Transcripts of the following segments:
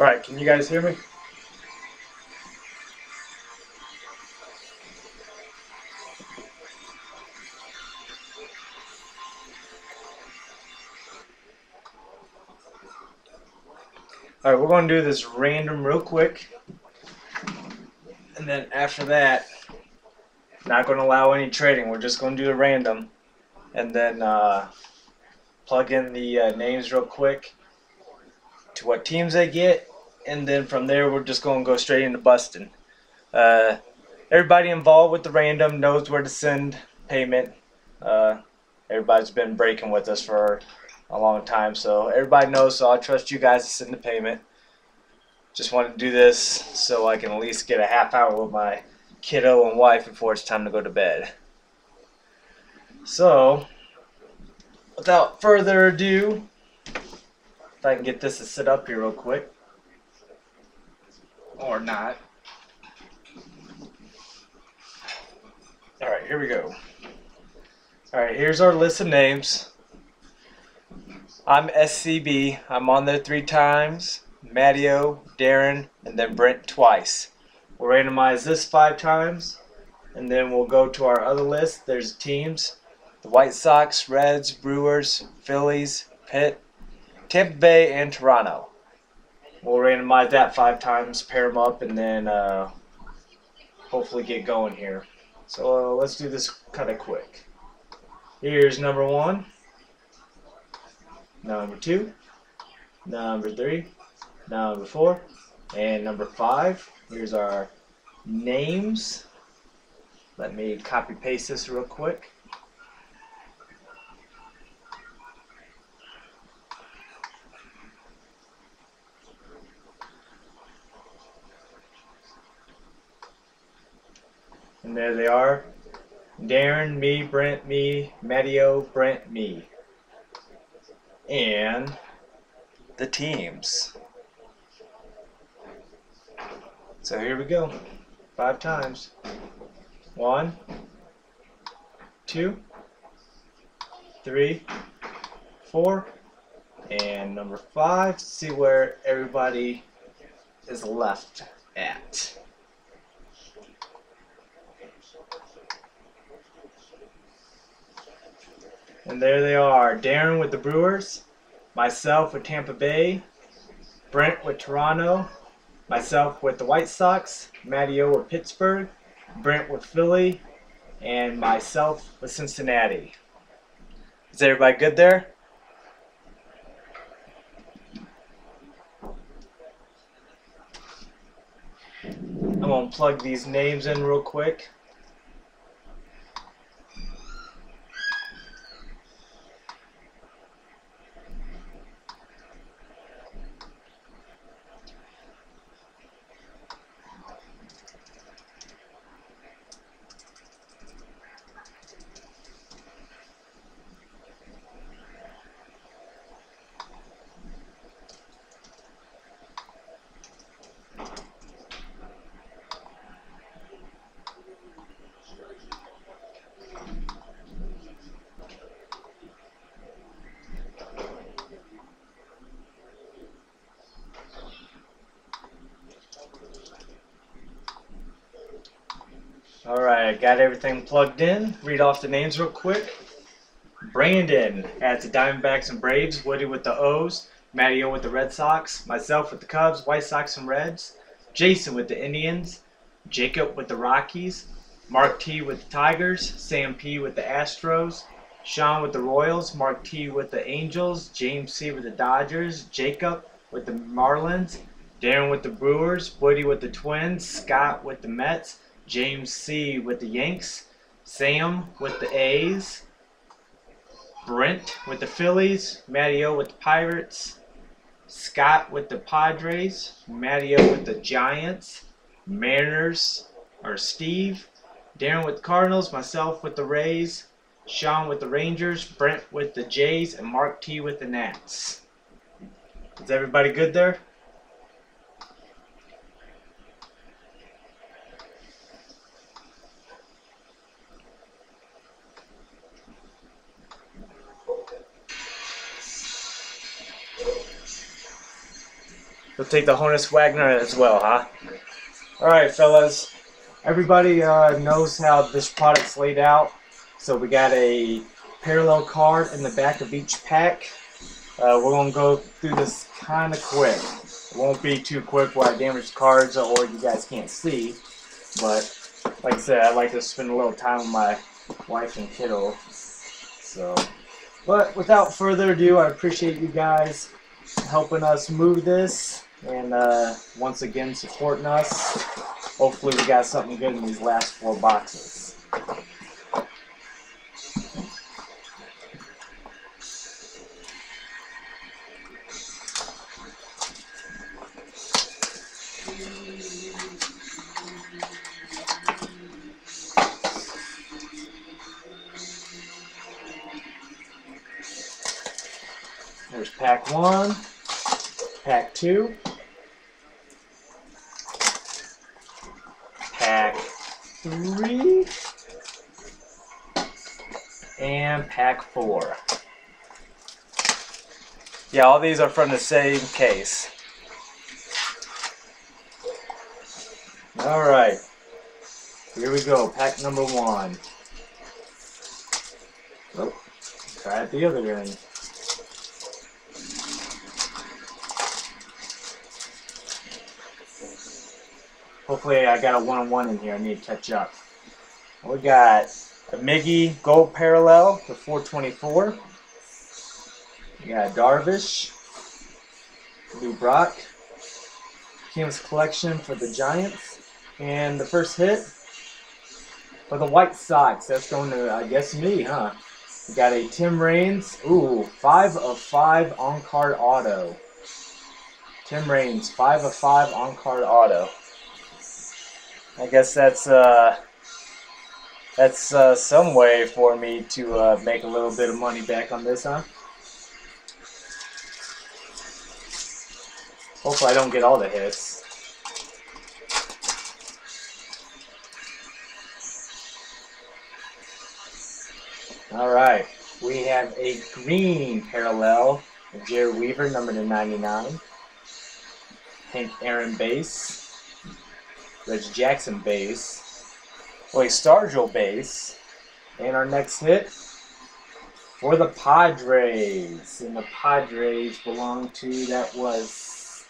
Alright, can you guys hear me? Alright, we're going to do this random real quick. And then after that, not going to allow any trading. We're just going to do a random. And then uh, plug in the uh, names real quick to what teams they get. And then from there, we're just going to go straight into busting. Uh, everybody involved with the random knows where to send payment. Uh, everybody's been breaking with us for a long time. So everybody knows, so I trust you guys to send the payment. Just wanted to do this so I can at least get a half hour with my kiddo and wife before it's time to go to bed. So, without further ado, if I can get this to sit up here real quick. Or not. Alright, here we go. Alright, here's our list of names. I'm SCB. I'm on there three times. Matteo, Darren, and then Brent twice. We'll randomize this five times, and then we'll go to our other list. There's teams. The White Sox, Reds, Brewers, Phillies, Pitt, Tampa Bay, and Toronto. We'll randomize that five times, pair them up, and then uh, hopefully get going here. So uh, let's do this kind of quick. Here's number one number two, number three, number four, and number five. Here's our names. Let me copy paste this real quick. And there they are. Darren, me, Brent, me, Matteo, Brent, me and the teams. So here we go. Five times. One, two, three, four, and number five. See where everybody is left at. And there they are. Darren with the Brewers, myself with Tampa Bay, Brent with Toronto, myself with the White Sox, Matteo with Pittsburgh, Brent with Philly, and myself with Cincinnati. Is everybody good there? I'm going to plug these names in real quick. Alright, got everything plugged in. Read off the names real quick. Brandon has the Diamondbacks and Braves. Woody with the O's. Matteo with the Red Sox. Myself with the Cubs, White Sox, and Reds. Jason with the Indians. Jacob with the Rockies. Mark T with the Tigers. Sam P with the Astros. Sean with the Royals. Mark T with the Angels. James C with the Dodgers. Jacob with the Marlins. Darren with the Brewers. Woody with the Twins. Scott with the Mets. James C. with the Yanks, Sam with the A's, Brent with the Phillies, Matteo with the Pirates, Scott with the Padres, Matteo with the Giants, Mariners, or Steve, Darren with Cardinals, myself with the Rays, Sean with the Rangers, Brent with the Jays, and Mark T with the Nats. Is everybody good there? Take the Honus Wagner as well, huh? Alright, fellas. Everybody uh, knows how this product's laid out. So we got a parallel card in the back of each pack. Uh, we're going to go through this kind of quick. It won't be too quick where I damage cards or you guys can't see. But like I said, I like to spend a little time with my wife and kiddo. So, but without further ado, I appreciate you guys helping us move this and uh, once again supporting us. Hopefully we got something good in these last four boxes. Pack four. Yeah, all these are from the same case. Alright, here we go, pack number one. Oh, try it the other end. Hopefully I got a one-on-one in here. I need to catch up. We got a Miggy Gold Parallel for 424. We got Darvish, Lou Brock, Kim's Collection for the Giants, and the first hit for the White Sox. That's going to, I guess, me, huh? We got a Tim Raines. Ooh, 5 of 5 on-card auto. Tim Raines, 5 of 5 on-card auto. I guess that's uh, that's uh, some way for me to uh, make a little bit of money back on this, huh? Hopefully I don't get all the hits. Alright, we have a green parallel of Jered Weaver, number to 99. Hank Aaron base. Reg Jackson base. Wait, Stargell base. And our next hit for the Padres. And the Padres belong to, that was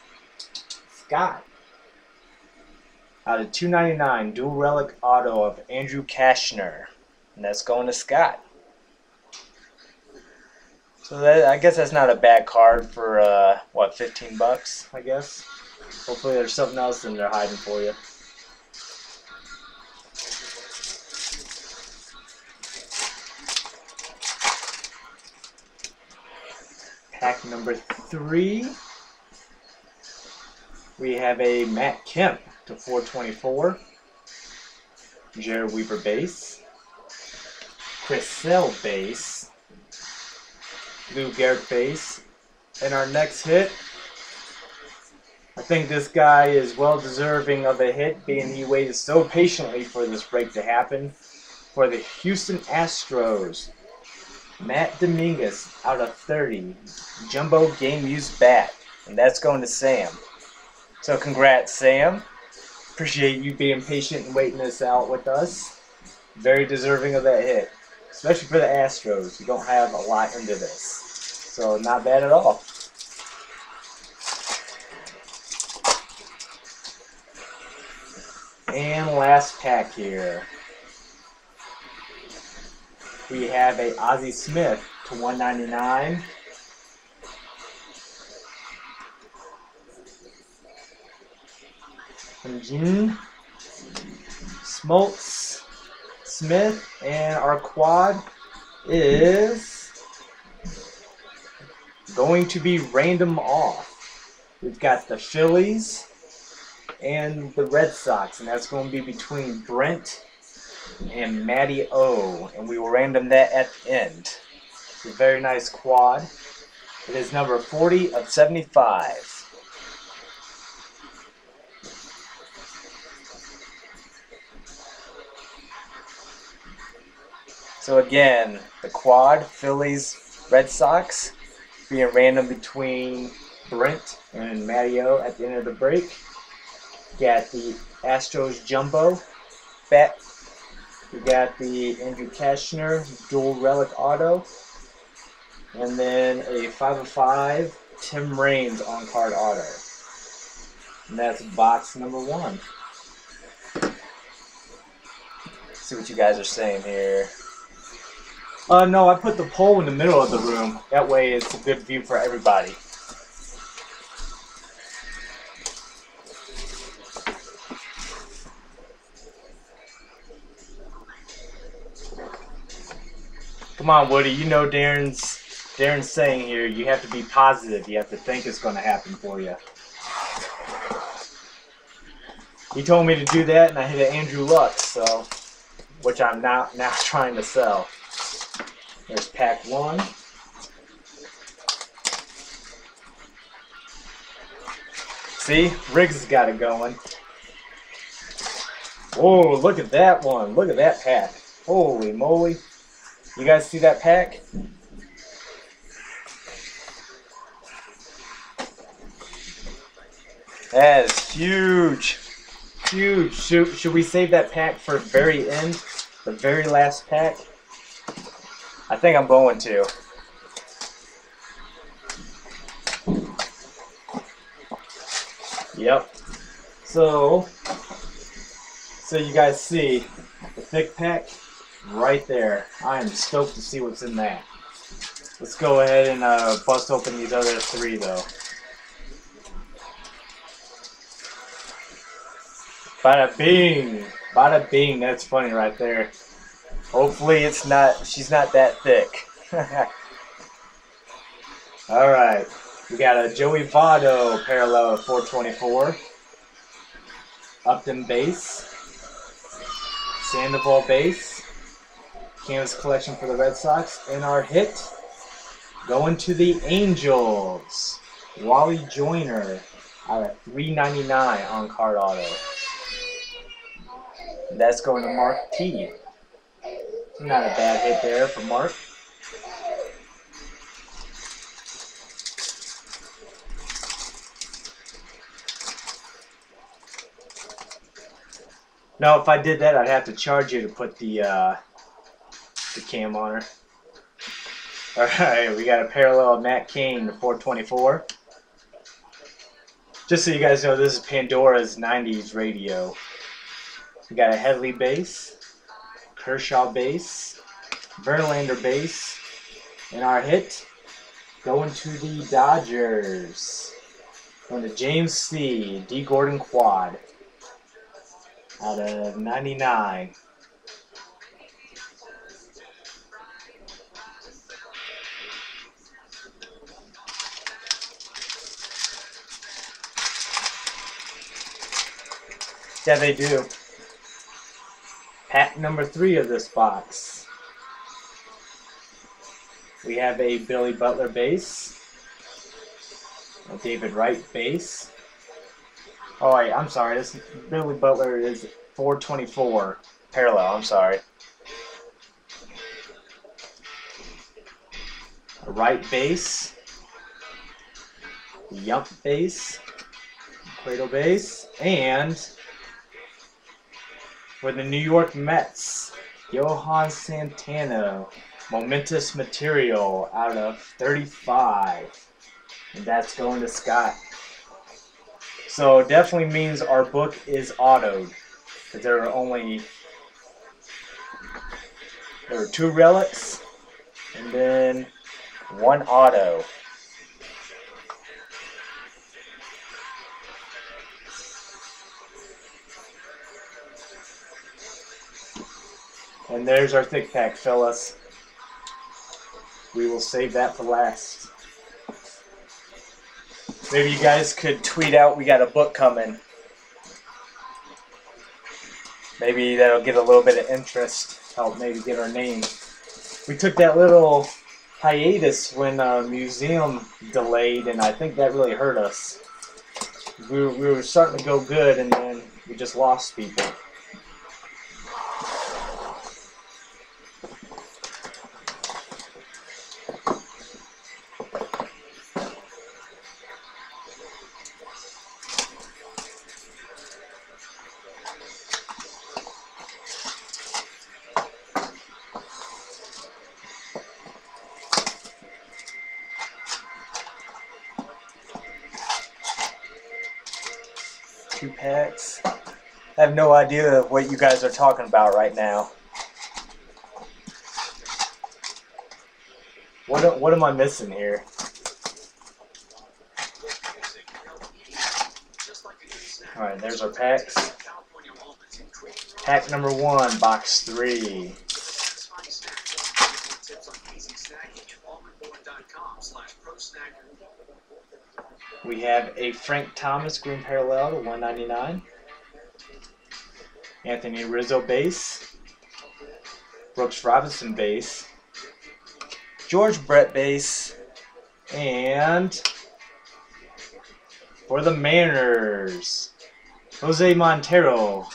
Scott. Out of 299, dual relic auto of Andrew Cashner. And that's going to Scott. So that, I guess that's not a bad card for, uh, what, 15 bucks, I guess? Hopefully there's something else in there hiding for you. Pack number three. We have a Matt Kemp to 424. Jered Weaver base. Chris Sale base. Lou Gehrig base. And our next hit, I think this guy is well deserving of a hit, being he waited so patiently for this break to happen. For the Houston Astros, Matt Dominguez out of 30, jumbo game used bat, and that's going to Sam. So congrats, Sam. Appreciate you being patient and waiting this out with us. Very deserving of that hit, especially for the Astros. You don't have a lot into this, so not bad at all. And last pack here. We have a Ozzie Smith to 199. From June, Smoltz, Smith, and our quad is going to be random off. We've got the Phillies and the Red Sox, and that's going to be between Brent and Matty O, and we will random that at the end. It's a very nice quad. It is number 40 of 75. So again, the quad, Phillies, Red Sox, being random between Brent and Matteo at the end of the break. Got the Astros Jumbo bet. We got the Andrew Cashner dual relic auto. And then a 5 of 5 Tim Raines on card auto. And that's box number one. see what you guys are saying here. Uh, no, I put the pole in the middle of the room. That way it's a good view for everybody. Come on, Woody. You know Darren's Darren's saying here. You have to be positive. You have to think it's going to happen for you. He told me to do that, and I hit an Andrew Luck, so which I'm now now trying to sell. There's pack one. See, Riggs has got it going. Oh, look at that one. Look at that pack. Holy moly. You guys see that pack? That is huge. Huge. Should, should we save that pack for very end? The very last pack? I think I'm going to. Yep. So, so you guys see the thick pack right there. I am stoked to see what's in that. Let's go ahead and uh, bust open these other three though. Bada bing! Bada bing, that's funny right there. Hopefully it's not, she's not that thick. Alright, we got a Joey Votto parallel at 424. Upton base. Sandoval base. Canvas collection for the Red Sox. And our hit going to the Angels. Wally Joyner out of 399 on card auto. That's going to Mark T. Not a bad hit there for Mark. No, if I did that, I'd have to charge you to put the uh, the cam on her. All right, we got a parallel Matt Cain to 424. Just so you guys know, this is Pandora's 90s radio. We got a Headley base, Kershaw base, Verlander base, and our hit going to the Dodgers. Going to James C. D. Gordon quad out of 99. Yeah, they do. Pack number three of this box. We have a Billy Butler base, a David Wright base. Oh wait, I'm sorry. This Billy Butler is 424 parallel. I'm sorry. A Wright base, Yump base, Cueto base, and for the New York Mets, Johan Santana, momentous material out of 35. And that's going to Scott. So definitely means our book is autoed. Because there are only there are two relics and then one auto. And there's our thick pack, fellas. We will save that for last. Maybe you guys could tweet out we got a book coming. Maybe that'll get a little bit of interest, help maybe get our name. We took that little hiatus when a museum delayed, and I think that really hurt us. We were, we were starting to go good, and then we just lost people. Packs. I have no idea what you guys are talking about right now. What, what am I missing here? Alright, there's our packs. Pack number one, box three. We have a Frank Thomas green parallel to 199. Anthony Rizzo base. Brooks Robinson base. George Brett base. And for the Mariners, Jose Montero,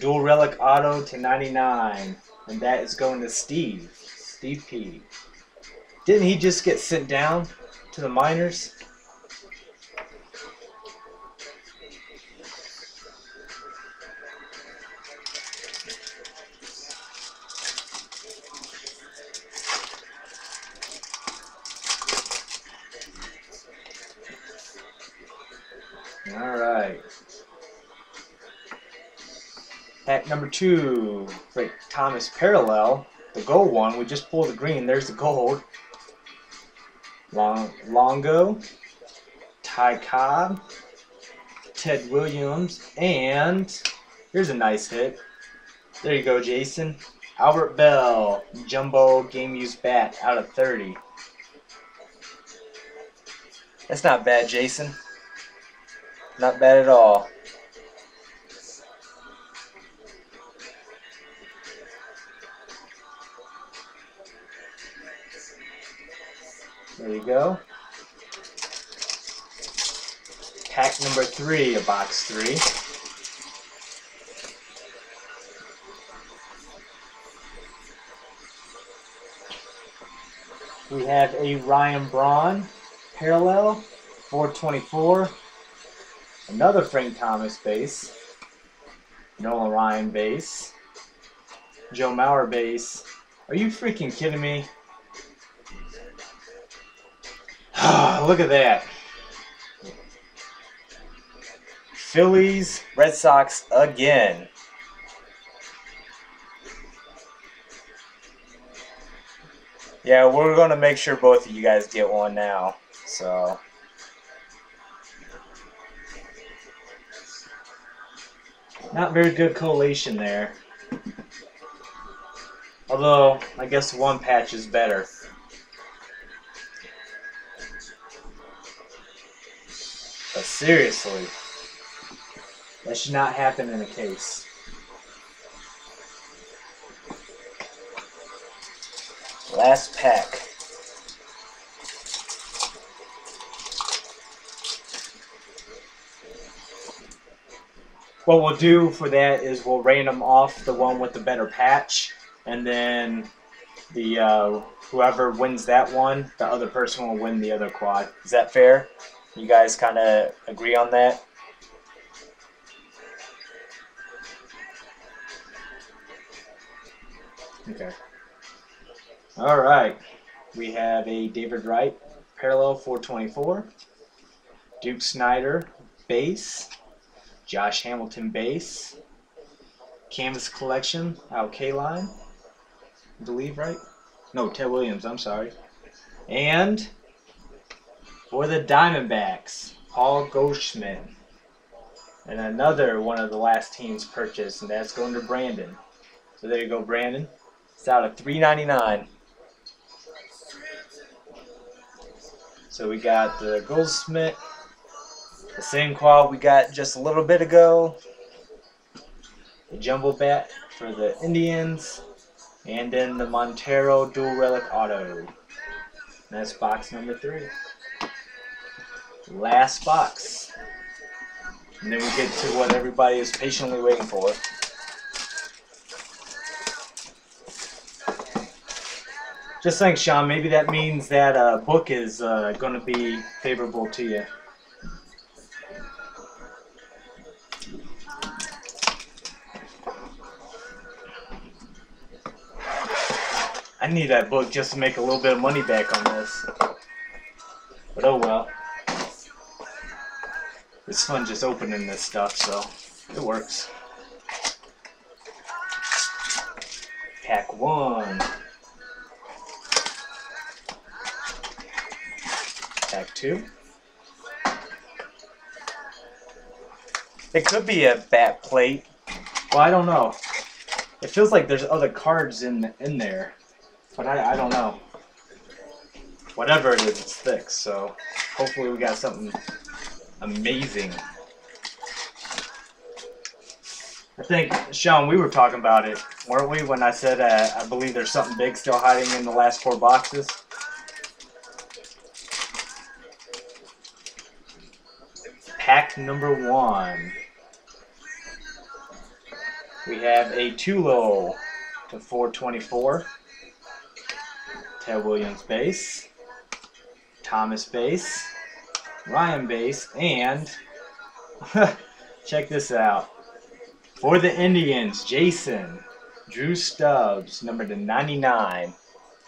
dual relic auto to 99. And that is going to Steve. Steve P. Didn't he just get sent down to the minors? All right. Pack number two, Frank Thomas Parallel, the gold one. We just pulled the green. There's the gold. Long, Longo, Ty Cobb, Ted Williams, and here's a nice hit. There you go, Jason. Albert Belle. Jumbo Game Used Bat out of 30. That's not bad, Jason. Not bad at all. There you go. Pack number three of box three. We have a Ryan Braun parallel, 424. Another Frank Thomas base. Nolan Ryan base. Joe Mauer base. Are you freaking kidding me? Look at that. Phillies, Red Sox again. Yeah, we're going to make sure both of you guys get one now. So. Not very good collation there. Although, I guess one patch is better. But seriously, that should not happen in a case. Last pack. What we'll do for that is we'll random off the one with the better patch, and then the uh, whoever wins that one, the other person will win the other quad. Is that fair? You guys kind of agree on that? Okay. All right. We have a David Wright parallel 424, Duke Snider, base, Josh Hamilton base, Canvas Collection out Kaline, I believe, right? No, Ted Williams, I'm sorry. And for the Diamondbacks, Paul Goldschmidt. And another one of the last teams purchased, and that's going to Brandon. So there you go, Brandon. It's out of $3.99. So we got the Goldschmidt, the same qual we got just a little bit ago. The Jumbo Bat for the Indians. And then the Montero Dual Relic Auto. That's box number three. Last box. And then we get to what everybody is patiently waiting for. Just think, Sean, maybe that means that uh, book is uh, going to be favorable to you. I need that book just to make a little bit of money back on this. But oh well. It's fun just opening this stuff, so it works. Pack one. Pack two. It could be a bat plate. Well, I don't know. It feels like there's other cards in in there, but I, I don't know. Whatever it is, it's thick, so hopefully we got something amazing. I think, Sean, we were talking about it, weren't we, when I said uh, I believe there's something big still hiding in the last four boxes? Pack number one. We have a Tulo to 424. Ted Williams base. Thomas base. Ryan base. And check this out. For the Indians, Jason. Drew Stubbs, number to 99.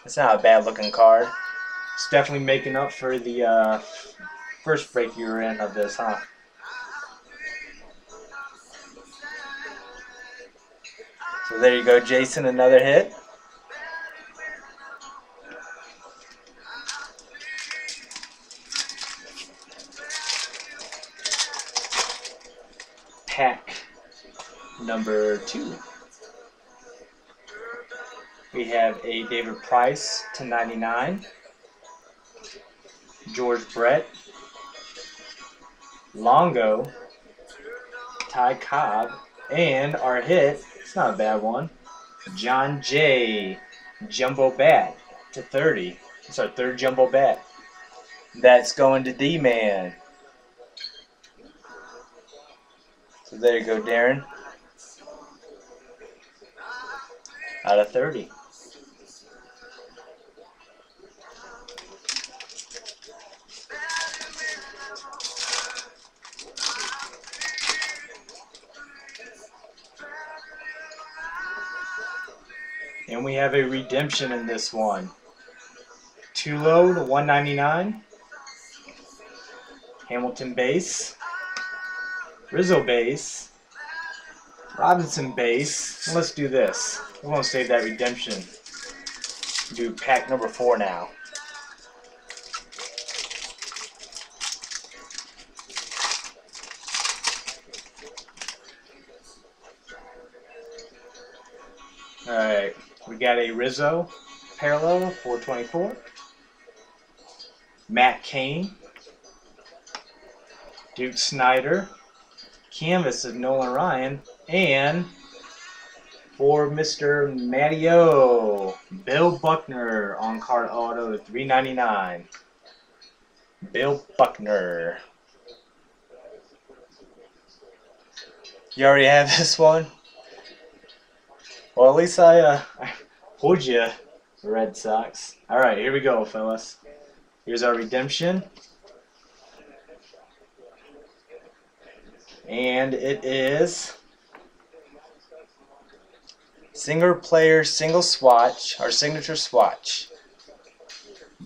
That's not a bad looking card. It's definitely making up for the uh, first break you were in of this, huh? So there you go, Jason, another hit. Number two. We have a David Price to 99. George Brett. Longo. Ty Cobb. And our hit, it's not a bad one. Jon Jay. Jumbo Bat to 30. It's our third Jumbo Bat. That's going to D-Man. So there you go, Darren. Out of 30. And we have a redemption in this one. Tulo to 199. Hamilton base. Rizzo base. Robinson base. Let's do this. We won't save that redemption. Do pack number four now. Alright, we got a Rizzo parallel 424. Matt Cain. Duke Snider. Canvas of Nolan Ryan. And for Mr. Mattio, Bill Buckner on card auto to 399. Bill Buckner. You already have this one? Well, at least I, uh, I you, Red Sox. All right, here we go, fellas. Here's our redemption. And it is single player, single swatch, or signature swatch.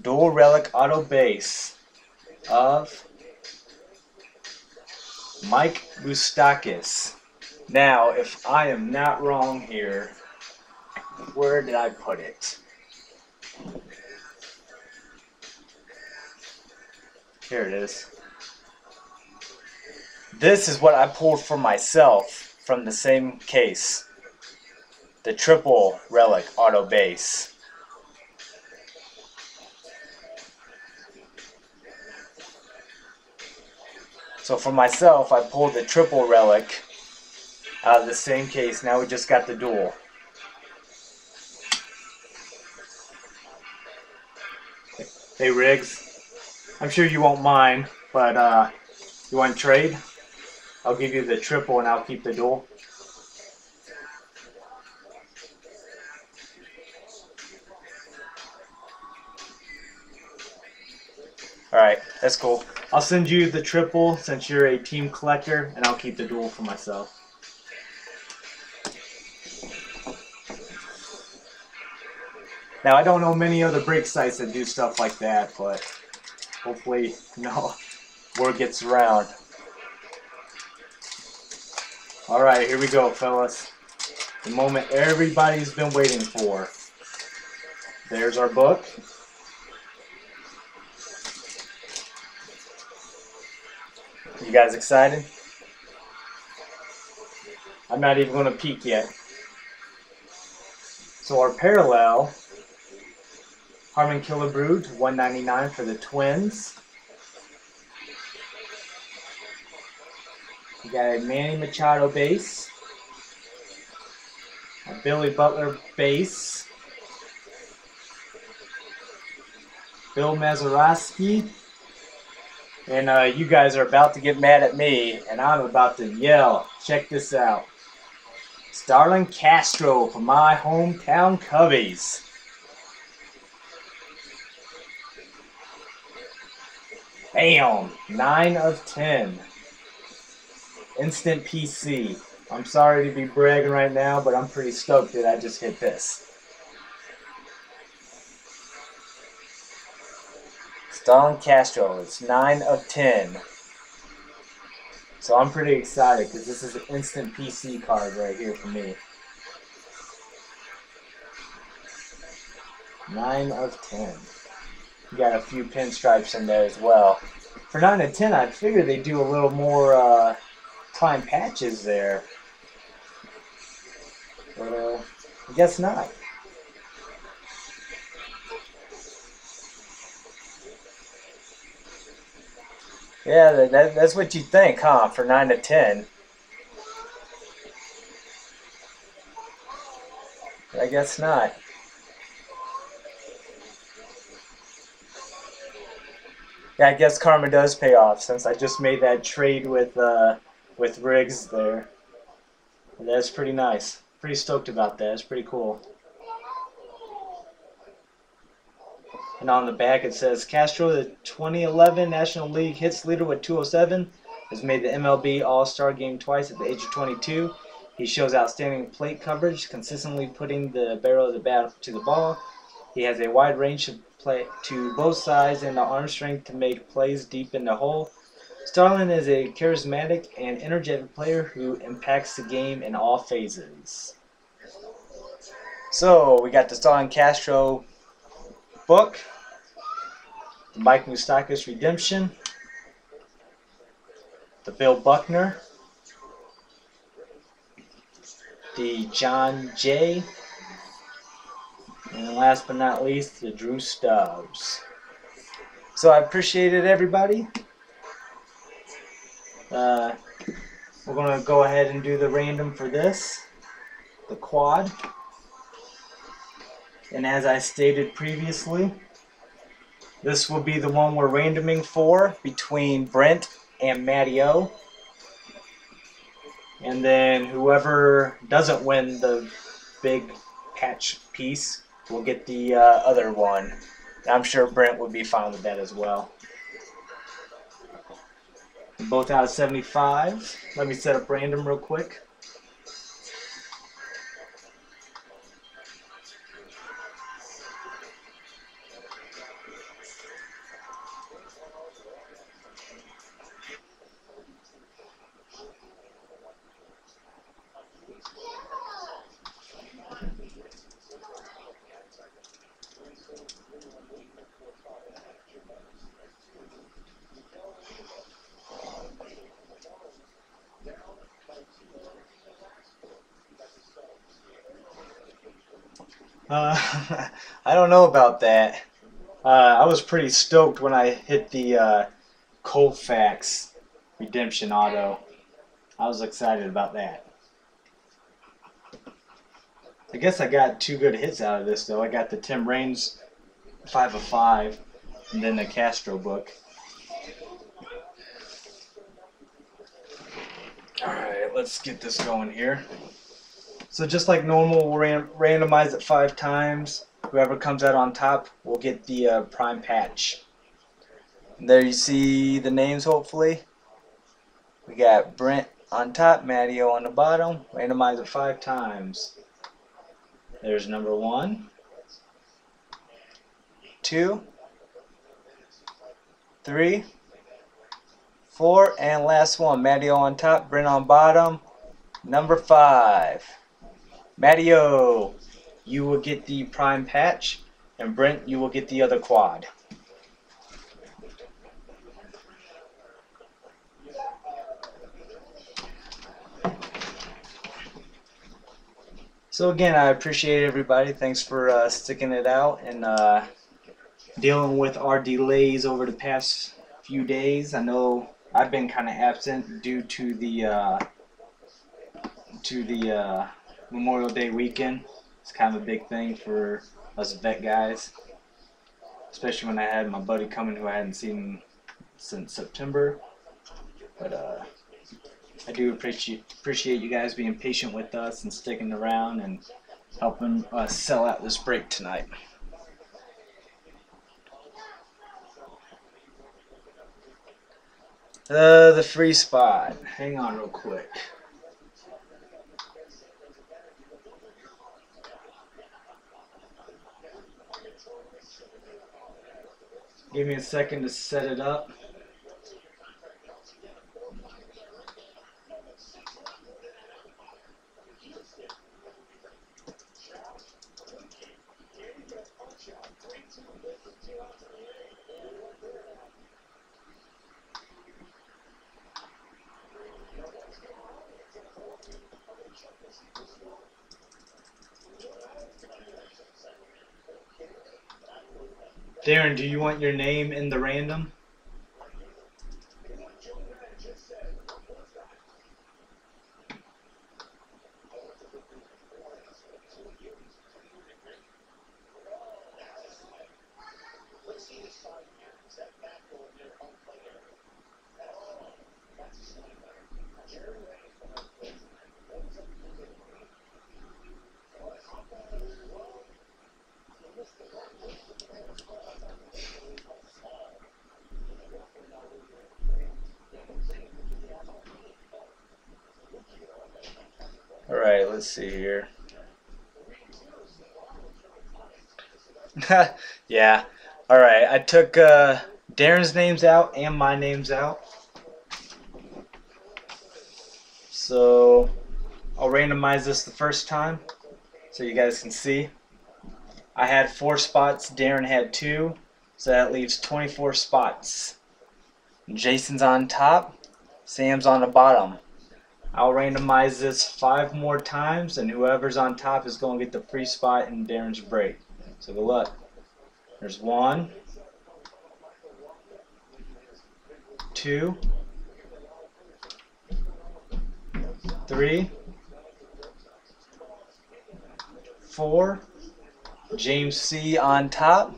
Dual relic auto base of Mike Moustakas. Now, if I am not wrong here, where did I put it? Here it is. This is what I pulled for myself from the same case. The triple relic auto base. So for myself, I pulled the triple relic out of the same case. Now we just got the dual. Hey Riggs, I'm sure you won't mind, but uh, you want to trade? I'll give you the triple and I'll keep the dual. Alright, that's cool. I'll send you the triple since you're a team collector, and I'll keep the dual for myself. Now, I don't know many other break sites that do stuff like that, but hopefully, you know, word gets around. All right, here we go, fellas. The moment everybody's been waiting for. There's our book. You guys excited? I'm not even going to peek yet. So our parallel, Harmon Killebrew to 199 for the Twins. We got a Manny Machado base. A Billy Butler base. Bill Mazeroski. And uh, you guys are about to get mad at me, and I'm about to yell. Check this out. Starlin Castro for my hometown Cubbies. Bam! 9 of 10. Instant PC. I'm sorry to be bragging right now, but I'm pretty stoked that I just hit this. Starlin Castro, it's 9 of 10. So I'm pretty excited because this is an instant PC card right here for me. 9 of 10. You got a few pinstripes in there as well. For 9 of 10, I figured they do a little more uh, prime patches there. But uh, I guess not. Yeah, that, that's what you think, huh? For 9 to 10. I guess not. Yeah, I guess karma does pay off since I just made that trade with uh, with Riggs there. That's pretty nice. Pretty stoked about that. It's pretty cool. And on the back it says Castro, the 2011 National League hits leader with 207, has made the MLB All-Star game twice at the age of 22. He shows outstanding plate coverage, consistently putting the barrel of the bat to the ball. He has a wide range of play to both sides and the arm strength to make plays deep in the hole. Starlin is a charismatic and energetic player who impacts the game in all phases. So we got the Starlin Castro book Mike Moustakas Redemption, the Bill Buckner, the Jon Jay, and last but not least, the Drew Stubbs. So I appreciate it, everybody. Uh, we're going to go ahead and do the random for this, the quad. And as I stated previously, this will be the one we're randoming for between Brent and Matty O. And then whoever doesn't win the big patch piece will get the uh, other one. I'm sure Brent would be fine with that as well. Both out of 75. Let me set up random real quick. Know about that. Uh, I was pretty stoked when I hit the uh, Koufax Redemption Auto. I was excited about that. I guess I got two good hits out of this though. I got the Tim Raines 5 of 5 and then the Castro book. Alright, let's get this going here. So just like normal, we'll ran randomize it five times. Whoever comes out on top will get the uh, prime patch. There you see the names, hopefully. We got Brent on top, Matteo on the bottom. Randomize it five times. There's number one, two, three, four, and last one. Matteo on top, Brent on bottom. Number five, Matteo, you will get the prime patch, and Brent, you will get the other quad. So again, I appreciate everybody. Thanks for uh, sticking it out and uh, dealing with our delays over the past few days. I know I've been kind of absent due to the uh, to the uh, Memorial Day weekend. It's kind of a big thing for us vet guys, especially when I had my buddy coming who I hadn't seen since September. But uh, I do appreciate appreciate you guys being patient with us and sticking around and helping us sell out this break tonight. Uh, the free spot. Hang on real quick. Give me a second to set it up. Darren, do you want your name in the random? All right, let's see here. yeah. All right, I took uh, Darren's names out and my names out. So I'll randomize this the first time so you guys can see. I had four spots, Darren had two, so that leaves 24 spots. Jason's on top, Sam's on the bottom. I'll randomize this five more times, and whoever's on top is going to get the free spot in Darren's break. So good luck. There's one, two, three, four, James C on top,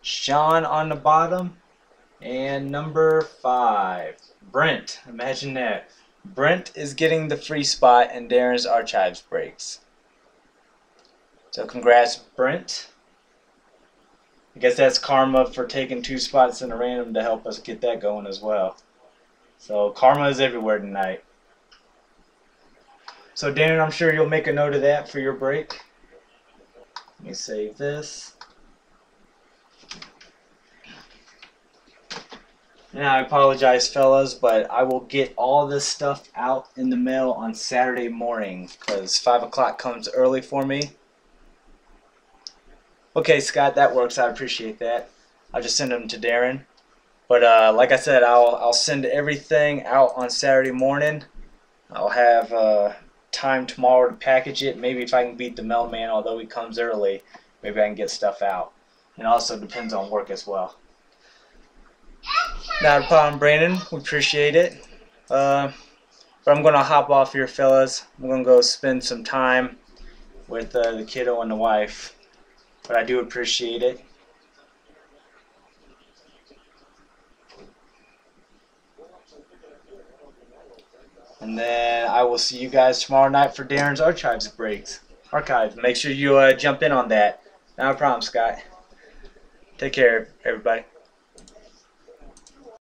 Sean on the bottom, and number five, Brent. Imagine that. Brent is getting the free spot and Darren's archives breaks. So congrats, Brent. I guess that's karma for taking two spots in a random to help us get that going as well. So karma is everywhere tonight. So Darren, I'm sure you'll make a note of that for your break. Let me save this. And I apologize, fellas, but I will get all this stuff out in the mail on Saturday morning because 5 o'clock comes early for me. Okay, Scott, that works. I appreciate that. I'll just send them to Darren. But uh, like I said, I'll, I'll send everything out on Saturday morning. I'll have uh, time tomorrow to package it. Maybe if I can beat the mailman, although he comes early, maybe I can get stuff out. And also depends on work as well. Not a problem, Brandon. We appreciate it. Uh, but I'm going to hop off here, fellas. I'm going to go spend some time with uh, the kiddo and the wife. But I do appreciate it. And then I will see you guys tomorrow night for Darren's Archives breaks. Archive. Make sure you uh, jump in on that. Not a problem, Scott. Take care, everybody.